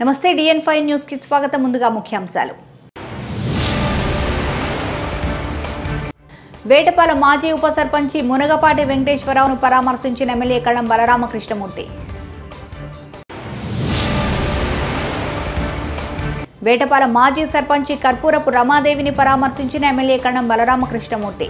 నమస్తే డిఎన్ ఫైవ్ న్యూస్కి స్వాగతం. ముందుగా ముఖ్యాంశాలు. వేటపాల మాజీ ఉప సర్పంచి మునగపాటి వెంకటేశ్వరరావును పరామర్శించిన ఎమ్మెల్యే కళం బలరామకృష్ణమూర్తి. వేటపాల మాజీ సర్పంచి కర్పూరపు రమాదేవిని పరామర్శించిన ఎమ్మెల్యే కణం బలరామకృష్ణమూర్తి.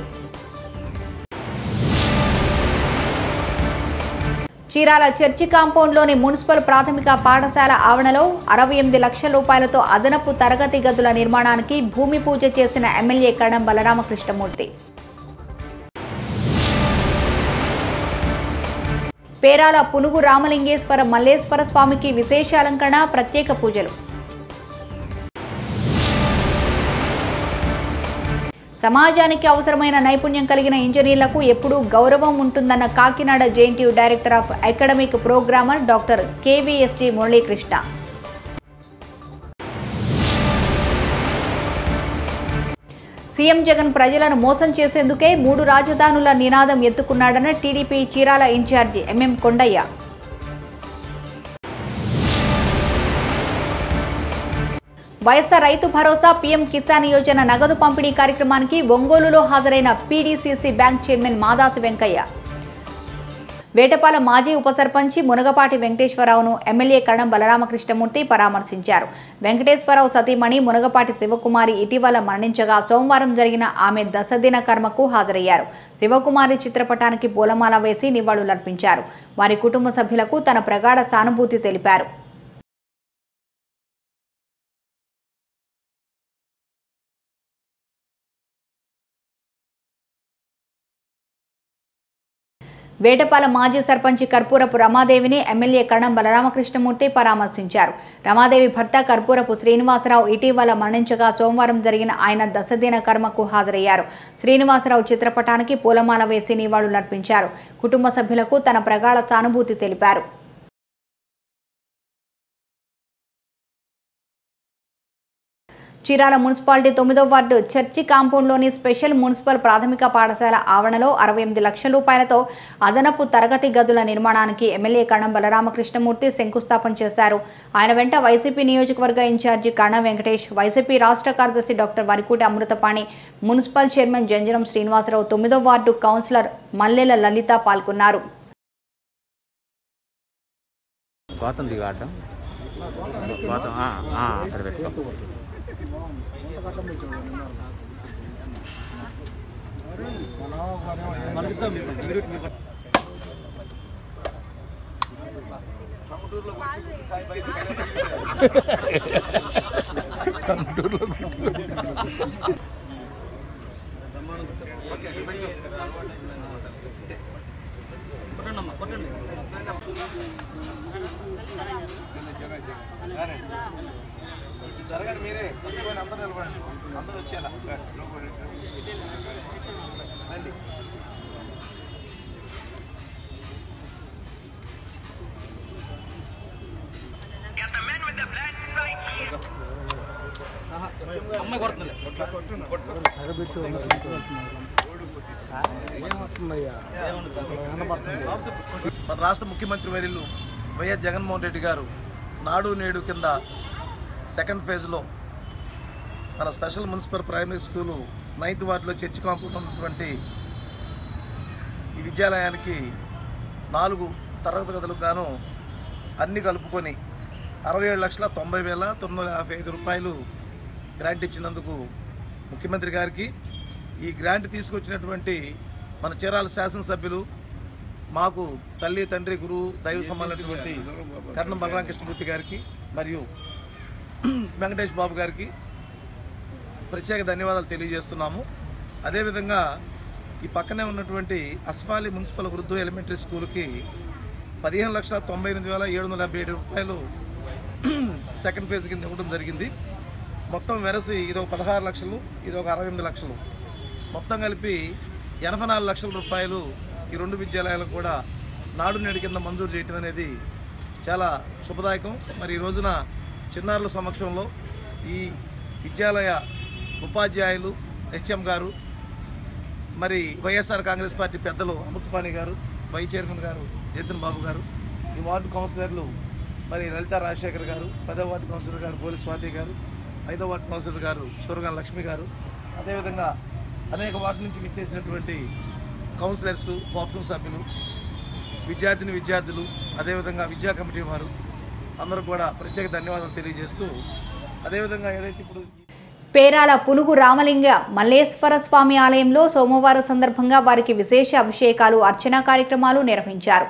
చీరాల చర్చి కాంపౌండ్లోని మున్సిపల్ ప్రాథమిక పాఠశాల ఆవరణలో అరవై ఎనిమిది లక్షల రూపాయలతో అదనపు తరగతి గదుల నిర్మాణానికి భూమి పూజ చేసిన ఎమ్మెల్యే కడం బలరామకృష్ణమూర్తి. పేరాల పునుగు రామలింగేశ్వర మల్లేశ్వర స్వామికి విశేష అలంకరణ ప్రత్యేక పూజలు. సమాజానికి అవసరమైన నైపుణ్యం కలిగిన ఇంజనీర్లకు ఎప్పుడూ గౌరవం ఉంటుందన్న Kakinada JNTU director of academic programmer doctor KVSG Muralikrishna. CM Jagan ప్రజలను మోసం చేసేందుకే మూడు రాజధానుల నినాదం ఎత్తుకున్నాడన్న TDP Chirala incharge MM Kondaiah. YSR Rythu Bharosa PM Kisan Yojana నగదు పంపిణీ కార్యక్రమానికి ఒంగోలులో హాజరైన PDCC bank chairman Madasu Venkaiah. Vetapalem మాజీ ఉప సర్పంచి మునగపాటి వెంకటేశ్వరరావును ఎమ్మెల్యే కరణం బలరామకృష్ణమూర్తి పరామర్శించారు. వెంకటేశ్వరరావు సతీమణి మునగపాటి శివకుమారి ఇటీవల మరణించగా సోమవారం జరిగిన ఆమె దశదిన కర్మకు హాజరయ్యారు. శివకుమారి చిత్రపటానికి పూలమాల వేసి నివాళులర్పించారు. వారి కుటుంబ సభ్యులకు తన ప్రగాఢ సానుభూతి తెలిపారు. వేటపాల మాజీ సర్పంచి కర్పూరపు రమాదేవిని ఎమ్మెల్యే కరణం బలరామకృష్ణమూర్తి పరామర్శించారు. రమాదేవి భర్త కర్పూరపు శ్రీనివాసరావు ఇటీవల మరణించగా సోమవారం జరిగిన ఆయన దశదిన కర్మకు హాజరయ్యారు. శ్రీనివాసరావు చిత్రపటానికి పూలమాల వేసి నివాళులర్పించారు. కుటుంబ సభ్యులకు తన ప్రగాఢ సానుభూతి తెలిపారు. చీరాల మున్సిపాలిటీ తొమ్మిదో వార్డు చర్చి కాంపౌండ్లోని స్పెషల్ మున్సిపల్ ప్రాథమిక పాఠశాల ఆవరణలో అరవై ఎనిమిది లక్షల రూపాయలతో అదనపు తరగతి గదుల నిర్మాణానికి ఎమ్మెల్యే కణం బలరామకృష్ణమూర్తి శంకుస్థాపన చేశారు. ఆయన వెంట వైసీపీ నియోజకవర్గ ఇన్ఛార్జి కణం వెంకటేష్ వైసీపీ రాష్ట్ర కార్యదర్శి doctor Varikuti Amruthapani municipal chairman Janjaram Srinivasarao తొమ్మిదో వార్డు కౌన్సిలర్ మల్లెల లలిత పాల్గొన్నారు. గోతం దిగాడడం గోతం ఆ, ఆ, అమ్మాయి కొడుతుంది మన రాష్ట్ర ముఖ్యమంత్రి వర్యులు వైఎస్ జగన్మోహన్ రెడ్డి గారు నాడు నేడు కింద సెకండ్ ఫేజ్లో మన special municipal primary school ninth వార్డులో చర్చి కాంపౌండ్ ఉన్నటువంటి ఈ విద్యాలయానికి నాలుగు తరగతి గదులకు గాను అన్ని కలుపుకొని అరవై ఏడు లక్షల తొంభై వేల తొమ్మిది వందల యాభై ఐదు రూపాయలు గ్రాంట్ ఇచ్చినందుకు ముఖ్యమంత్రి గారికి ఈ గ్రాంట్ తీసుకొచ్చినటువంటి మన చీరాల శాసనసభ్యులు మాకు తల్లి తండ్రి గురువు దైవ సమానటువంటి కర్ణం బలరామకృష్ణమూర్తి గారికి మరియు వెంకటేష్ బాబు గారికి ప్రత్యేక ధన్యవాదాలు తెలియజేస్తున్నాము. అదేవిధంగా ఈ పక్కనే ఉన్నటువంటి అస్ఫాలి మున్సిపల్ వృద్ధు ఎలిమెంటరీ స్కూల్కి పదిహేను లక్షల తొంభై ఎనిమిది వేల ఏడు వందల డెబ్బై ఏడు రూపాయలు సెకండ్ ఫేజ్ కింద ఇవ్వడం జరిగింది. మొత్తం వెరసి ఇది ఒక పదహారు లక్షలు ఇది ఒక అరవై లక్షలు. మొత్తం కలిపి ఎనభై నాలుగు లక్షల రూపాయలు ఈ రెండు విద్యాలయాలకు కూడా నాడు నేడు కింద మంజూరు చేయటం అనేది చాలా శుభదాయకం. మరి ఈ రోజున చిన్నారుల సమక్షంలో ఈ విద్యాలయ ఉపాధ్యాయులు హెచ్ఎం గారు మరి వైఎస్ఆర్ కాంగ్రెస్ పార్టీ పెద్దలు Amruthapani garu vice chairman garu Jason Babu garu ఈ వార్డు కౌన్సిలర్లు మరి లలిత రాజశేఖర్ గారు పదవ వార్డు కౌన్సిలర్ గారు పోలీస్ స్వాతి గారు ఐదవ వార్డు కౌన్సిలర్ గారు సూరగాన లక్ష్మి గారు. అదేవిధంగా అనేక వార్డు నుంచి విచ్చేసినటువంటి కౌన్సిలర్స్ పాప్సం సభ్యులు విద్యార్థిని విద్యార్థులు అదేవిధంగా విద్యా కమిటీ వారు అందరూ కూడా ప్రత్యేక ధన్యవాదాలు తెలియజేస్తూ అదేవిధంగా ఏదైతే ఇప్పుడు పేరాల పునుగు రామలింగ మల్లేశ్వర స్వామి ఆలయంలో సోమవారం సందర్భంగా వారికి విశేష అభిషేకాలు అర్చనా కార్యక్రమాలు నిర్వహించారు.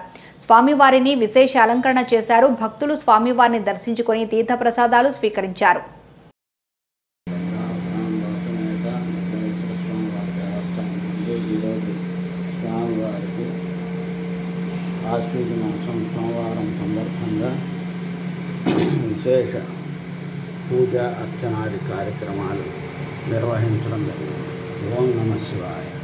స్వామివారిని విశేష అలంకరణ చేశారు భక్తులు స్వామివారిని దర్శించుకొని తీర్థప్రసాదాలు స్వీకరించారు ఆశ్వీజ మాసం సోమవారం సందర్భంగా విశేష పూజ అర్చనాది కార్యక్రమాలు నిర్వహించడం జరిగింది ఓం నమ శివాయ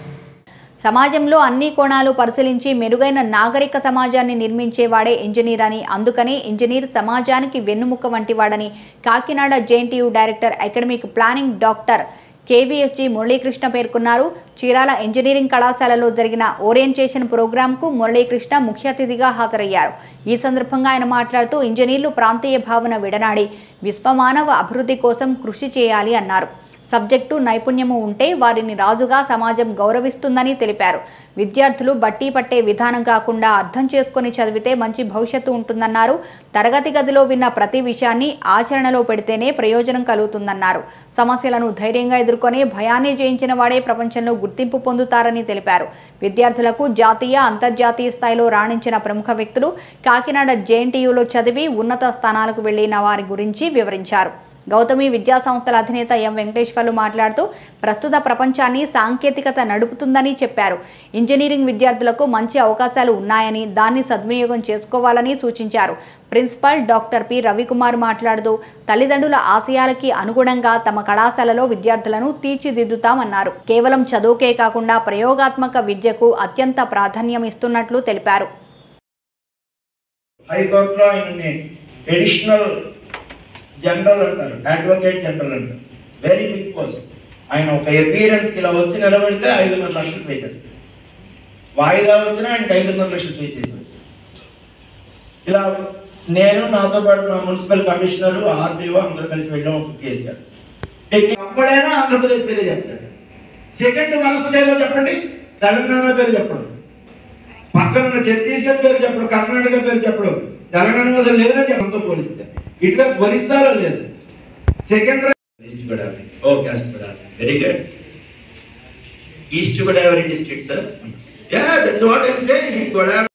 సమాజంలో అన్ని కోణాలు పరిశీలించి మెరుగైన నాగరిక సమాజాన్ని నిర్మించేవాడే ఇంజనీర్ అని. అందుకనే ఇంజనీర్ సమాజానికి వెన్నుముక వంటివాడని Kakinada JNTU director academic planning doctor KVSG Muralikrishna పేర్కొన్నారు. చీరాల ఇంజనీరింగ్ కళాశాలలో జరిగిన ఓరియంటేషన్ ప్రోగ్రాంకు మురళీకృష్ణ ముఖ్య అతిథిగా హాజరయ్యారు. ఈ సందర్భంగా ఆయన మాట్లాడుతూ ఇంజనీర్లు ప్రాంతీయ భావన విడనాడి. విశ్వమానవ అభివృద్ధి కోసం కృషి చేయాలి అన్నారు. సబ్జెక్టు నైపుణ్యము ఉంటే వారిని రాజుగా సమాజం గౌరవిస్తుందని తెలిపారు. విద్యార్థులు బట్టి పట్టే విధానం కాకుండా అర్థం చేసుకొని చదివితే మంచి భవిష్యత్తు ఉంటుందన్నారు. తరగతి గదిలో విన్న ప్రతి విషయాన్ని ఆచరణలో పెడితేనే ప్రయోజనం కలుగుతుందన్నారు. సమస్యలను ధైర్యంగా ఎదుర్కొని భయాన్ని జయించిన వాడే ప్రపంచంలో గుర్తింపు పొందుతారని తెలిపారు. విద్యార్థులకు జాతీయ అంతర్జాతీయ స్థాయిలో రాణించిన ప్రముఖ వ్యక్తులు కాకినాడ జేఎన్టీయూలో చదివి ఉన్నత స్థానాలకు వెళ్ళిన వారి గురించి వివరించారు. గౌతమి విద్యా సంస్థల అధినేత ఎం. వెంకటేశ్వర్లు మాట్లాడుతూ ప్రస్తుత ప్రపంచాన్ని సాంకేతికత నడుపుతుందని చెప్పారు. ఇంజనీరింగ్ విద్యార్థులకు మంచి అవకాశాలు ఉన్నాయని దాన్ని సద్వినియోగం చేసుకోవాలని సూచించారు. Principal doctor P. రవికుమార్ మాట్లాడుతూ తల్లిదండ్రుల ఆశయాలకి అనుగుణంగా తమ కళాశాలలో విద్యార్థులను తీర్చిదిద్దుతామన్నారు. కేవలం చదువుకే కాకుండా ప్రయోగాత్మక విద్యకు అత్యంత ప్రాధాన్యం ఇస్తున్నట్లు తెలిపారు. హైకోర్టులో ఆయన్ని ఎడిషనల్ జనరల్ అంటారు అడ్వకేట్ జనరల్ అంటారు. వెరీ బిగ్ పోస్ట్ ఆయన ఒక అపియరెన్స్కి ఇలా వచ్చి నిలబడితే ఐదున్నర లక్షలు పే చేస్తారు. వాయిదా వచ్చినా ఆయనకి ఐదున్నర లక్షలు పే చేసి ఇలా నేను నాతో పాటు నా మున్సిపల్ కమిషనర్ ఆర్డీఓ అందరూ కలిసి వెళ్ళాం ఒక కేసు గారు అప్పుడైనా ఆంధ్రప్రదేశ్ పేరు చెప్తాడు సెకండ్ వలస లేదో చెప్పండి తెలంగాణ పేరు చెప్పడు. పక్కన ఉన్న ఛత్తీస్గఢ్ పేరు చెప్పడు కర్ణాటక పేరు చెప్పడు తెలంగాణ అసలు లేదని చెప్పడంతో పోలిస్తే. इट में बड़ी सारा ले। Second east Godavari okay east Godavari very good east Godavari district sir yeah that is what I am saying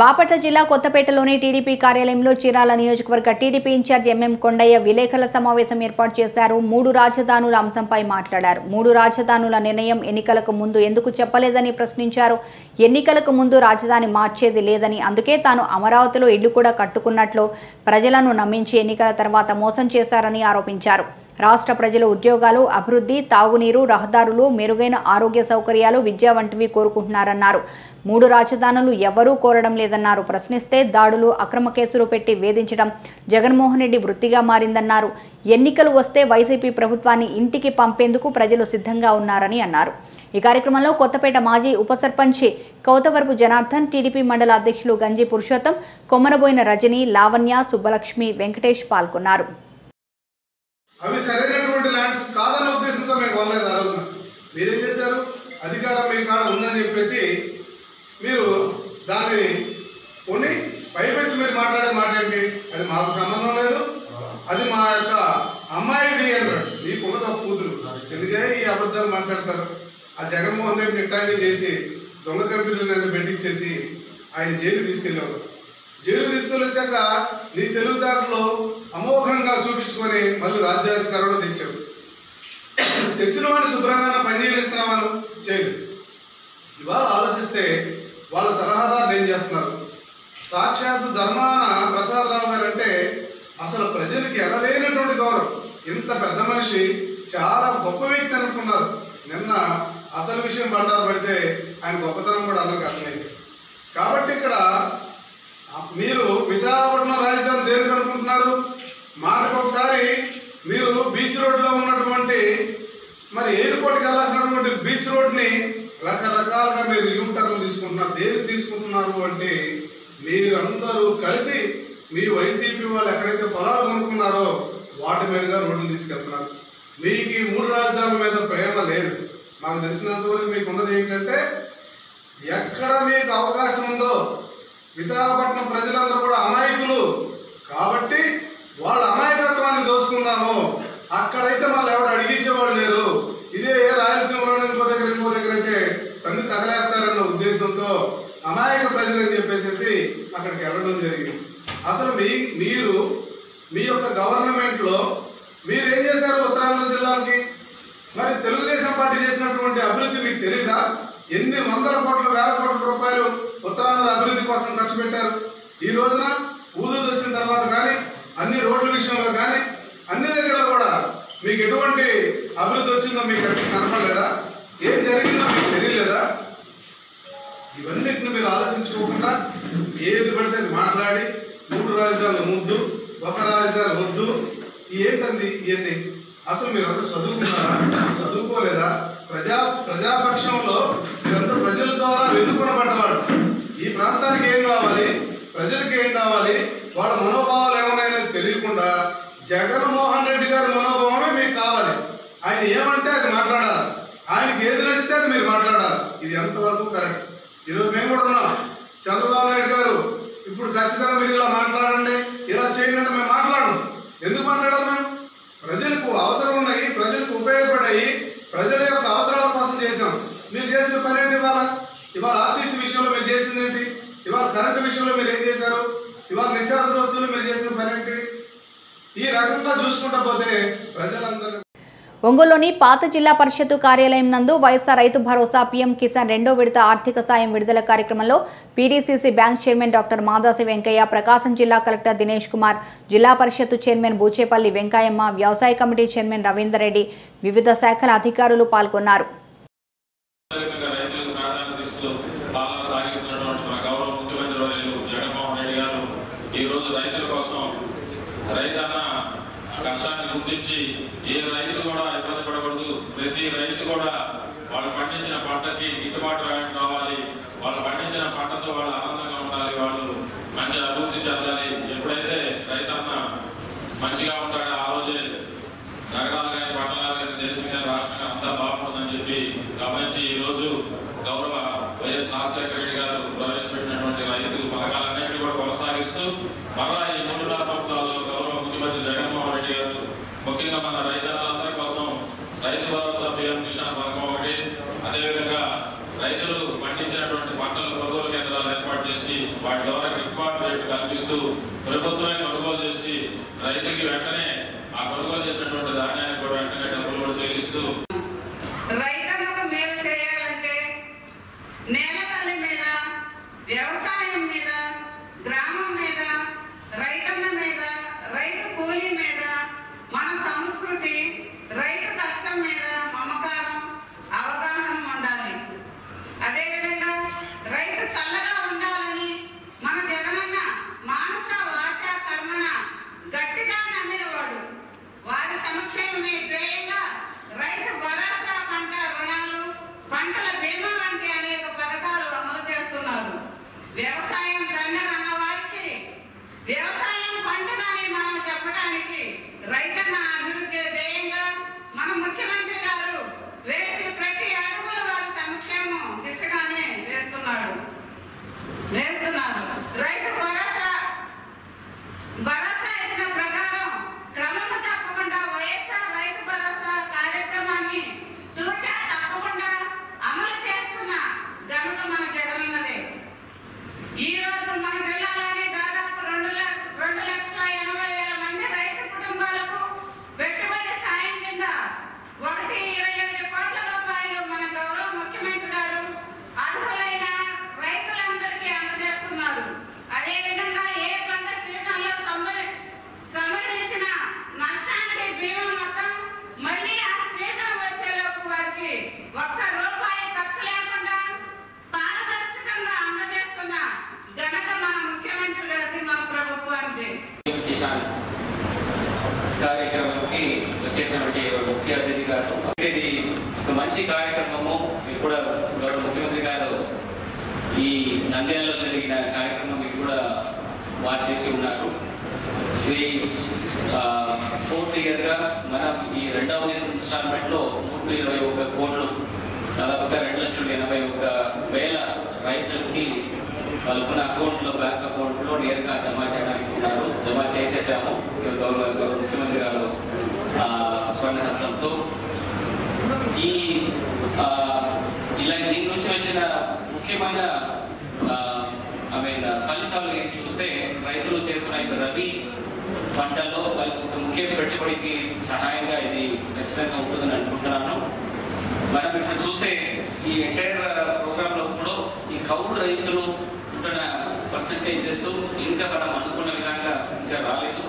Bapatla జిల్లా కొత్తపేటలోని టీడీపీ కార్యాలయంలో చీరాల నియోజకవర్గ టీడీపీ ఇన్ఛార్జ్ ఎంఎం కొండయ్య విలేకరుల సమావేశం ఏర్పాటు చేశారు. మూడు రాజధానుల అంశంపై మాట్లాడారు. మూడు రాజధానుల నిర్ణయం ఎన్నికలకు ముందు ఎందుకు చెప్పలేదని ప్రశ్నించారు. ఎన్నికలకు ముందు రాజధాని మార్చేది లేదని అందుకే తాను అమరావతిలో ఇల్లు కూడా కట్టుకున్నట్లు ప్రజలను నమ్మించి ఎన్నికల తర్వాత మోసం చేశారని ఆరోపించారు. రాష్ట్ర ప్రజలు ఉద్యోగాలు అభివృద్ధి తాగునీరు రహదారులు మెరుగైన ఆరోగ్య సౌకర్యాలు విద్య వంటివి కోరుకుంటున్నారన్నారు. మూడు రాజధానులు ఎవరూ కోరడం లేదన్నారు. ప్రశ్నిస్తే దాడులు అక్రమ కేసులు పెట్టి వేధించడం జగన్మోహన్ రెడ్డి వృత్తిగా మారిందన్నారు. ఎన్నికలు వస్తే వైసీపీ ప్రభుత్వాన్ని ఇంటికి పంపేందుకు ప్రజలు సిద్ధంగా ఉన్నారని అన్నారు. ఈ కార్యక్రమంలో కొత్తపేట మాజీ ఉప సర్పంచి కౌతవరపు జనార్దన్ టీడీపీ మండల అధ్యక్షులు గంజి పురుషోత్తం కొమ్మరబోయిన రజని లావణ్య సుబ్బలక్ష్మి వెంకటేష్ పాల్గొన్నారు. అవి సరైనటువంటి ల్యాండ్స్ కాదన్న ఉద్దేశంతో మేము కొనలేదు ఆ రోజున. మీరేం చేశారు? అధికారం మీ కాడ ఉందని చెప్పేసి మీరు దాన్ని కొని పైపెచ్చి మీరు మాట్లాడే మాట ఏంటి? అది మాకు సంబంధం లేదు. అది మా యొక్క అమ్మాయిది అన్నాడు మీకున్నది ఒక కూతురు. ఎందుకే ఈ అబద్ధాలు మాట్లాడతారు? ఆ జగన్మోహన్ రెడ్డి నిట్టాగి చేసి దొంగ కంపెనీలు నన్ను పెట్టించేసి ఆయన జైలు తీసుకెళ్ళారు. జైలు తీసుకొని వచ్చాక నీ తెలుగుదారులు అమోఘంగా చూపించుకొని మళ్ళీ రాజ్యాధికారంలో తెచ్చావు తెచ్చిన వాడిని శుభ్రంగా పని చేయనిస్తున్నామని చేయలేదు. ఇవాళ ఆలోచిస్తే వాళ్ళ సలహాదారులు ఏం చేస్తున్నారు? సాక్షాత్తు ధర్మాన ప్రసాదరావు గారు అంటే అసలు ప్రజలకి ఎనలేనటువంటి గౌరవం. ఇంత పెద్ద మనిషి చాలా గొప్ప వ్యక్తి అనుకున్నారు. నిన్న అసలు విషయం బండారు పడితే ఆయన గొప్పతనం కూడా అందరికి అర్థమైంది. కాబట్టి ఇక్కడ మీరు విశాఖపట్నం రాజధాని దేనికి అనుకుంటున్నారు? మాటకు ఒకసారి మీరు బీచ్ రోడ్లో ఉన్నటువంటి మరి ఎయిర్పోర్ట్కి వెళ్ళాల్సినటువంటి బీచ్ రోడ్ని రకరకాలుగా మీరు యూటర్న్ తీసుకుంటున్నారు దేనికి తీసుకుంటున్నారు అంటే మీరందరూ కలిసి మీ వైసీపీ వాళ్ళు ఎక్కడైతే పొలాలు కొనుక్కున్నారో వాటి మీదుగా రోడ్లు తీసుకెళ్తున్నారు. మీకు ఈ మూడు రాజధానుల మీద ప్రేమ లేదు. మాకు తెలిసినంతవరకు మీకు ఉన్నది ఏంటంటే ఎక్కడ మీకు అవకాశం ఉందో విశాఖపట్నం ప్రజలందరూ కూడా అమాయకులు. కాబట్టి వాళ్ళ అమాయకత్వాన్ని దోసుకుందాము. అక్కడైతే మళ్ళీ ఎవరు అడిగించేవాళ్ళు లేరు. ఇదే రాయలసీమలో ఇంకో దగ్గర ఇంకో దగ్గర అయితే తగలేస్తారన్న ఉద్దేశంతో అమాయక ప్రజలు అని చెప్పేసి అక్కడికి వెళ్ళడం జరిగింది. అసలు మీ మీరు మీ యొక్క గవర్నమెంట్లో మీరు ఏం చేశారు ఉత్తరాంధ్ర జిల్లాకి మరి తెలుగుదేశం పార్టీ చేసినటువంటి అభివృద్ధి మీకు తెలీదా? ఎన్ని వందల కోట్ల వేల కోట్ల రూపాయలు ఉత్తరాంధ్ర అభివృద్ధి కోసం ఖర్చు పెట్టారు? ఈ రోజున ఊదూరు వచ్చిన తర్వాత కానీ అన్ని రోడ్ల విషయంలో కానీ అన్ని దగ్గర కూడా మీకు ఎటువంటి అభివృద్ధి వచ్చిందో మీకు కనపడలేదా? ఏం జరిగిందో మీకు తెలియలేదా? ఇవన్నిటిని మీరు ఆలోచించుకోకుండా ఏది పడితే అది మాట్లాడి మూడు రాజధానులు ముద్దు ఒక రాజధాని వద్దు ఏంటండి ఇవన్నీ? అసలు మీరందరూ చదువుకున్నారా? చదువుకోలేదా? ప్రజా ప్రజాపక్షంలో మీరంతా ప్రజల ద్వారా వెన్నుకొనబడ్డవాడు ఈ ప్రాంతానికి ఏం కావాలి? ప్రజలకు ఏం కావాలి? వాళ్ళ మనోభావాలు ఏమన్నాయని తెలియకుండా జగన్మోహన్ రెడ్డి గారి మనోభావమే మీకు కావాలి. ఆయన ఏమంటే అది మాట్లాడాలి. ఆయనకి ఏది నచ్చితే అది మీరు మాట్లాడాలి. ఇది ఎంతవరకు కరెక్ట్? ఈరోజు మేము కూడా ఉన్నాం. చంద్రబాబు నాయుడు గారు ఇప్పుడు ఖచ్చితంగా మీరు ఇలా మాట్లాడండి. ఇలా చేయండి అంటే మేము మాట్లాడము. ఎందుకు మాట్లాడాలి మేము? ప్రజలకు అవసరం ఉన్నాయి ప్రజలకు ఉపయోగపడాయి ప్రజల యొక్క అవసరాల కోసం చేశాం. మీరు చేసిన పని ఏంటి ఇవాళ? ఇవాళ ఆర్టీసీ విషయంలో మీరు చేసింది ఏంటి? ఇవాళ కరెంటు విషయంలో మీరు ఏం చేశారు? ఇవాళ నిత్యావసర వస్తువులు మీరు చేసిన పని ఏంటి? ఈ రకంగా చూసుకుంటా పోతే ప్రజలందరూ ఒంగోలులోని పాత జిల్లా పరిషత్తు కార్యాలయం నందు వైఎస్ఆర్ రైతు భరోసా పీఎం కిసాన్ రెండో విడత ఆర్థిక సాయం విడుదల కార్యక్రమంలో PDCC bank chairman doctor Madasi Venkaiah Prakasam జిల్లా కలెక్టర్ దినేష్ కుమార్ జిల్లా పరిషత్తు చైర్మన్ బూచేపల్లి వెంకయ్యమ్మ వ్యవసాయ కమిటీ చైర్మన్ రవీందర్ రెడ్డి వివిధ శాఖల అధికారులు పాల్గొన్నారు. বাংলায় মনোরাম చేసినటువంటి ముఖ్య అతిథి గారు ఇది ఒక మంచి కార్యక్రమము. ఇది కూడా గౌరవ ముఖ్యమంత్రి గారు ఈ నంద్యాలలో జరిగిన కార్యక్రమం ఇది కూడా వాచ్ చేసి ఉన్నారు. ఇది ఫోర్త్ ఇయర్గా మనం ఈ రెండవ ఇన్స్టాల్మెంట్లో నూట ఇరవై ఒక కోట్లు దాదాపుగా రెండు లక్షల ఎనభై ఒక వేల రైతులకి వాళ్ళకున్న అకౌంట్లో బ్యాంక్ అకౌంట్లో నేరుగా జమ చేయడానికి ఉన్నారు. జమ చేసేసాము. గౌరవ ముఖ్యమంత్రి గారు స్వర్ణహస్తంతో ఈ ఇలా దీని నుంచి వచ్చిన ముఖ్యమైన ఫలితాలు ఏం చూస్తే రైతులు చేస్తున్న ఈ రబీ పంటల్లో వాళ్ళకి ఒక ముఖ్య పెట్టుబడికి సహాయంగా ఇది ఖచ్చితంగా ఉంటుందని అనుకుంటున్నాను. మనం ఇప్పుడు చూస్తే ఈ ఎంటైర్ ప్రోగ్రామ్లో కూడా ఈ కౌలు రైతులు ఉంటున్న పర్సంటేజెస్ ఇంకా మనం అనుకున్న విధంగా ఇంకా రాలేదు.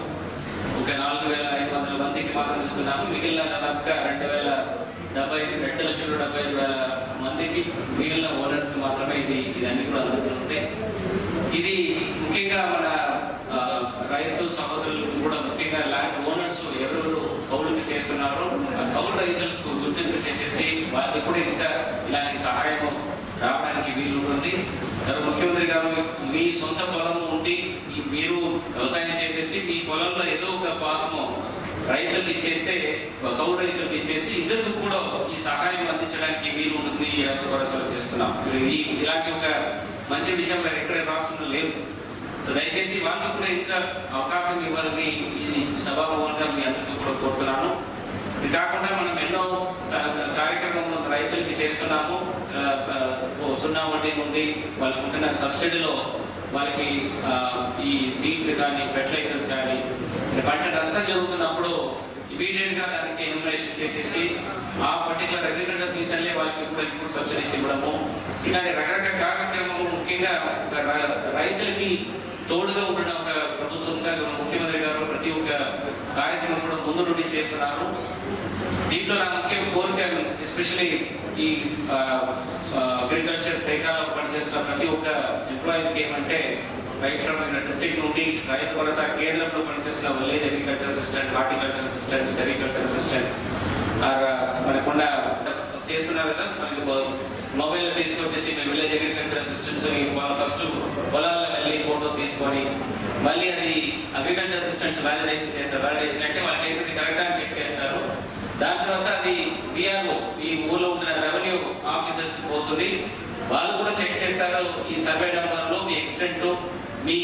ఒక నాలుగు వేల ఐదు వందల మందికి మాత్రం ఇస్తున్నాము. మిగిలిన దాదాపుగా రెండు వేల డెబ్బై రెండు లక్షల డెబ్బై ఐదు వేల మందికి మిగిలిన ఓనర్స్కి మాత్రమే ఇది ఇదన్నీ కూడా అందుతుంది ఇది ముఖ్యంగా మన రైతు సహోదరులు కూడా ముఖ్యంగా ల్యాండ్ ఓనర్స్ ఎవరెవరు కౌలుకి చేస్తున్నారో ఆ కౌలు రైతులకు గుర్తింపు చేసేసి వాళ్ళకి కూడా ఇంకా ఇలాంటి సహాయం రావడానికి వీలు ఉంటుంది. ముఖ్యమంత్రి గారు మీ సొంత పొలం వ్యవసాయం చేసేసి మీ పొలంలో ఏదో ఒక భాగము రైతులకు ఇచ్చేస్తే కౌలు రైతులకు ఇచ్చేసి ఇద్దరికి కూడా ఈ సహాయం అందించడానికి వీలు ఉంటుంది ఈ రైతు భరోసాలు చేస్తున్నాం. ఈ ఇలాంటి ఒక మంచి విషయం వేరే ఎక్కడ రాష్ట్రంలో లేదు. సో దయచేసి వాళ్ళకి కూడా ఇంకా అవకాశం ఇవ్వాలని ఇది సభాభవన్గా మీ అందరికీ కూడా కోరుతున్నాను. ఇది కాకుండా మనం ఎన్నో స- కార్యక్రమం రైతులకి చేస్తున్నాము. సున్నా వడ్డీ నుండి వాళ్ళకుంటున్న సబ్సిడీలో వాళ్ళకి ఈ సీడ్స్ కానీ ఫెర్టిలైజర్స్ కానీ పంట నష్టం జరుగుతున్నప్పుడు ఇమీడియట్గా దానికి ఎన్యూమరేషన్ చేసేసి ఆ పర్టికులర్ అగ్రికల్చర్ సీజన్ లే వాళ్ళకి కూడా ఇప్పుడు సబ్సిడీస్ ఇవ్వడము. ఇలాంటి రకరకాల కార్యక్రమము ముఖ్యంగా రైతులకి తోడుగా ఉండడం ఒక ప్రభుత్వంగా ముఖ్యమంత్రి గారు ప్రతి ఒక్క కార్యక్రమం కూడా ముందు నుండి చేస్తున్నారు. దీంట్లో నా ముఖ్య కోరిక ఎస్పెషలీ ఈ అగ్రికల్చర్ శాఖలో పనిచేస్తున్న ప్రతి ఒక్క ఎంప్లాయీస్కి ఏమంటే రైట్ ఫ్రమ్ డిస్ట్రిక్ట్ నుండి రైతు భరోసా కేంద్రంలో పనిచేస్తున్న village agriculture assistant horticulture assistant sericulture assistant. మనకుండా చేస్తున్నారు కదా మనకి మొబైల్ తీసుకొచ్చేసి మేము విలేజ్ అగ్రికల్చర్ అసిస్టెంట్స్ వాళ్ళు ఫస్ట్ పొలాల్లో వెళ్ళి ఫోటో తీసుకొని మళ్ళీ అది అగ్రికల్చర్ అసిస్టెంట్స్ వ్యాలిడేషన్ చేస్తారు. వ్యాలిడేషన్ అంటే వాళ్ళు చేసేది కరెక్ట్ అని చెక్ చేస్తారు. దాని తర్వాత అది విఆర్ఓ ఈ ఊర్లో ఉంటున్న రెవెన్యూ ఆఫీసర్స్ పోతుంది. వాళ్ళు కూడా చెక్ చేస్తారు ఈ సర్వే నెంబర్లో మీ ఎక్స్టెంట్ మీ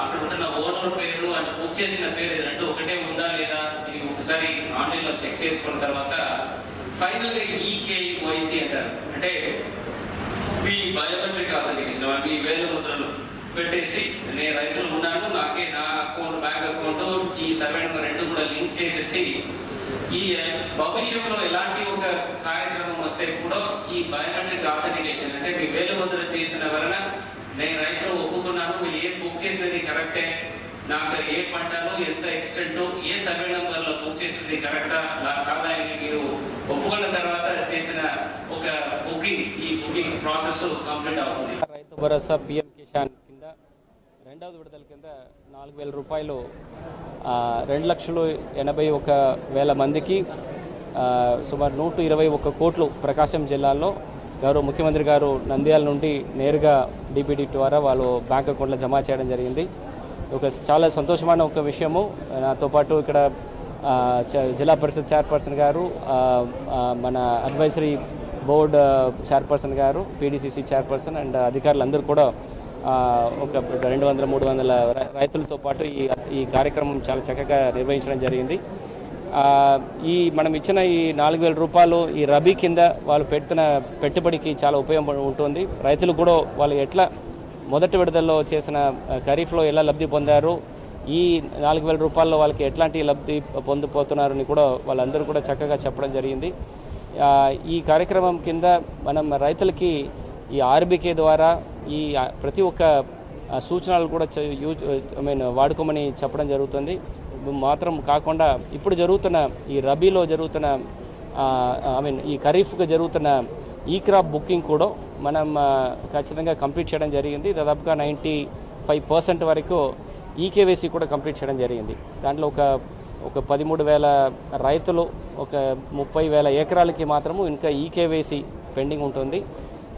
అక్కడ ఉంటున్న ఓనర్ పేరు అండ్ బుక్ చేసిన పేరు ఏదంటే ఒకటే ఉందా లేదా ఇది ఒకసారి ఆన్లైన్లో చెక్ చేసుకున్న తర్వాత ఫైనల్ ఈకేవైసీ అంటారు. అంటే మీ బయోమెట్రిక్ ఆథెంటికేషన్ ఈ వేల ముద్రలు పెట్టేసి నేను రైతులు ఉన్నాను నాకే నా అకౌంట్ బ్యాంక్ అకౌంట్ ఈ సర్వే నెంబర్ రెండు కూడా లింక్ చేసేసి ఈ భవిష్యత్తులో ఎలాంటి ఒక కార్యక్రమం వస్తే కూడా ఈ బయోమెట్రిక్ ఆథెంటికేషన్ అంటే మీ వేలు ముద్ర చేసిన వలన నేను రైతులు ఒప్పుకున్నాను మీరు ఏం బుక్ చేసేది కరెక్టే నాకు ఏ పంటను ఎంత ఎక్స్టెంట్ ఏ సర్వే నెంబర్లో బుక్ చేసింది కరెక్టా నా కాదానికి మీరు ఒప్పుకున్న తర్వాత చేసిన ఒక బుకింగ్ ఈ బుకింగ్ ప్రాసెస్ కంప్లీట్ అవుతుంది. రైతు భరోసా పిఎం కిసాన్ కింద రెండవది విడుదల కింద నాలుగు వేల రూపాయలు రెండు లక్షలు ఎనభై ఒక వేల మందికి సుమారు నూట ఇరవై ఒక్క కోట్లు ప్రకాశం జిల్లాలో గౌరవ ముఖ్యమంత్రి గారు నంద్యాల నుండి నేరుగా డిబిడి ద్వారా వాళ్ళు బ్యాంక్ అకౌంట్లో జమ చేయడం జరిగింది. ఒక చాలా సంతోషమైన ఒక విషయము. నాతో పాటు ఇక్కడ చ- జిల్లా పరిషత్ చైర్పర్సన్ గారు మన అడ్వైజరీ బోర్డ్ చైర్పర్సన్ గారు పీడీసీసీ చైర్పర్సన్ అండ్ అధికారులందరూ కూడా ఒక రెండు వందల మూడు వందల రైతులతో పాటు ఈ ఈ కార్యక్రమం చాలా చక్కగా నిర్వహించడం జరిగింది. ఈ మనం ఇచ్చిన ఈ నాలుగు వేల రూపాయలు ఈ రబీ కింద వాళ్ళు పెడుతున్న పెట్టుబడికి చాలా ఉపయోగం ఉంటుంది. రైతులు కూడా వాళ్ళు ఎట్లా మొదటి విడుదలలో చేసిన ఖరీఫ్లో ఎలా లబ్ధి పొందారు? ఈ నాలుగు వేల రూపాయల్లో వాళ్ళకి ఎట్లాంటి లబ్ధి పొందిపోతున్నారని కూడా వాళ్ళందరూ కూడా చక్కగా చెప్పడం జరిగింది. ఈ కార్యక్రమం కింద మనం రైతులకి ఈ ఆర్బీకే ద్వారా ఈ ప్రతి ఒక్క సూచనలు కూడా చ- యూజ్ ఐ మీన్ వాడుకోమని చెప్పడం జరుగుతుంది. మాత్రం కాకుండా ఇప్పుడు జరుగుతున్న ఈ రబీలో జరుగుతున్న ఐ మీన్ ఈ ఖరీఫ్గా జరుగుతున్న ఈ క్రాప్ బుకింగ్ కూడా మనం ఖచ్చితంగా కంప్లీట్ చేయడం జరిగింది. దాదాపుగా నైంటీ ఫైవ్ పర్సెంట్ వరకు ఈకేవైసీ కూడా కంప్లీట్ చేయడం జరిగింది. దాంట్లో ఒక ఒక పదిమూడు వేల రైతులు ఒక ముప్పై వేల ఎకరాలకి మాత్రము ఇంకా ఈకేవైసీ పెండింగ్ ఉంటుంది.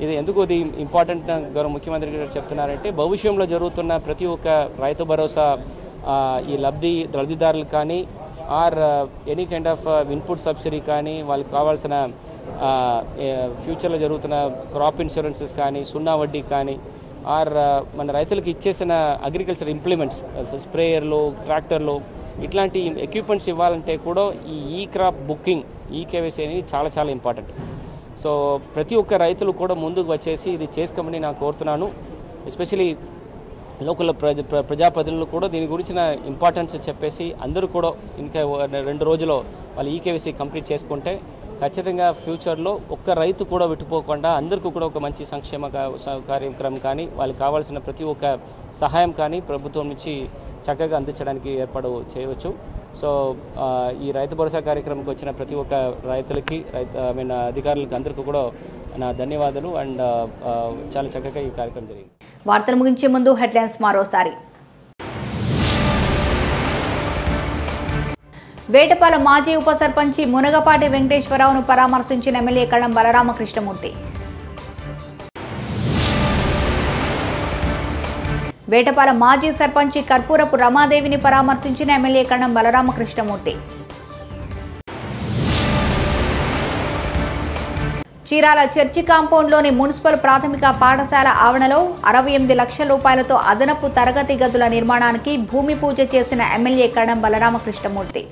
ఇది ఎందుకు ఇది ఇంపార్టెంట్ గౌరవ ముఖ్యమంత్రి గారు చెప్తున్నారంటే భవిష్యంలో జరుగుతున్న ప్రతి ఒక్క రైతు భరోసా ఈ లబ్ధి లబ్ధిదారులు కానీ or any kind of input subsidy కానీ వాళ్ళకి కావాల్సిన ఫ్యూచర్లో జరుగుతున్న క్రాప్ ఇన్సూరెన్సెస్ కానీ సున్నా వడ్డీ కానీ ఆర్ మన రైతులకు ఇచ్చేసిన అగ్రికల్చర్ ఇంప్లిమెంట్స్ స్ప్రేయర్లు ట్రాక్టర్లు ఇట్లాంటి ఎక్విప్మెంట్స్ ఇవ్వాలంటే కూడా ఈ ఈ క్రాప్ బుకింగ్ ఈ కేవైసీ అనేది చాలా చాలా ఇంపార్టెంట్ సో ప్రతి ఒక్క రైతులు కూడా ముందుకు వచ్చేసి ఇది చేసుకోమని నేను కోరుతున్నాను. ఎస్పెషలీ లోకల్ ప్రజ ప్ర- ప్రజాప్రతినిధులు కూడా దీని గురించిన ఇంపార్టెన్స్ చెప్పేసి అందరూ కూడా ఇంకా రెండు రోజుల్లో వాళ్ళు ఈకేవీసీ కంప్లీట్ చేసుకుంటే ఖచ్చితంగా ఫ్యూచర్లో ఒక్క రైతు కూడా విట్టుపోకుండా అందరికీ కూడా ఒక మంచి సంక్షేమ కార్యక్రమం కానీ వాళ్ళకి కావాల్సిన ప్రతి ఒక్క సహాయం కానీ ప్రభుత్వం నుంచి చక్కగా అందించడానికి ఏర్పాటు చేయవచ్చు. సో ఈ రైతు భరోసా కార్యక్రమంకి వచ్చిన ప్రతి ఒక్క రైతులకి రైతు ఐ మీన్ అధికారులకి అందరికీ కూడా నా ధన్యవాదాలు అండ్ చాలా చక్కగా ఈ కార్యక్రమం జరిగింది. వార్తలు ముగించే ముందు హెడ్లైన్స్ మరోసారి. వేటపాల మాజీ ఉప సర్పంచి మునగపాటి వెంకటేశ్వరరావును పరామర్శించిన ఎమ్మెల్యే కళం బలరామకృష్ణమూర్తి. వేటపాల మాజీ సర్పంచి కర్పూరపు రమాదేవిని పరామర్శించిన ఎమ్మెల్యే కణం బలరామకృష్ణమూర్తి. చీరాల చర్చి కాంపౌండ్లోని మున్సిపల్ ప్రాథమిక పాఠశాల ఆవరణలో అరవై ఎనిమిది లక్షల రూపాయలతో అదనపు తరగతి గదుల నిర్మాణానికి భూమి పూజ చేసిన ఎమ్మెల్యే కణం బలరామకృష్ణమూర్తి.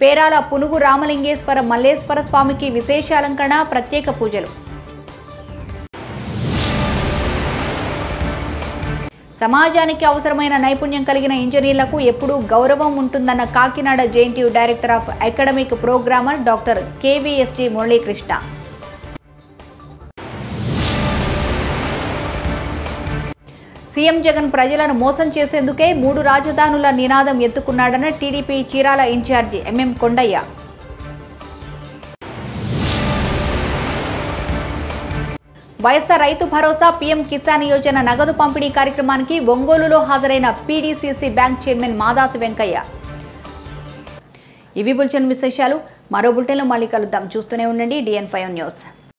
పేరాల పునుగు రామలింగేశ్వర మల్లేశ్వర స్వామికి విశేష అలంకరణ ప్రత్యేక పూజలు. సమాజానికి అవసరమైన నైపుణ్యం కలిగిన ఇంజనీర్లకు ఎప్పుడూ గౌరవం ఉంటుందన్న Kakinada JNTU director of academic programmer doctor KVSG Muralikrishna. CM Jagan ప్రజలను మోసం చేసేందుకే మూడు రాజధానుల నినాదం ఎత్తుకున్నాడని TDP Chirala incharge MM Kondaiah. YSR Rythu Bharosa PM Kisan Yojana నగదు పంపిణీ కార్యక్రమానికి ఒంగోలులో హాజరైన PDCC bank chairman Madasu Venkaiah. ఇవి బులెటిన్ విశేషాలు. మరో బులెటిన్లో మళ్ళీ కలుద్దాం. చూస్తూనే ఉండండి డిఎన్ ఫైవ్ న్యూస్.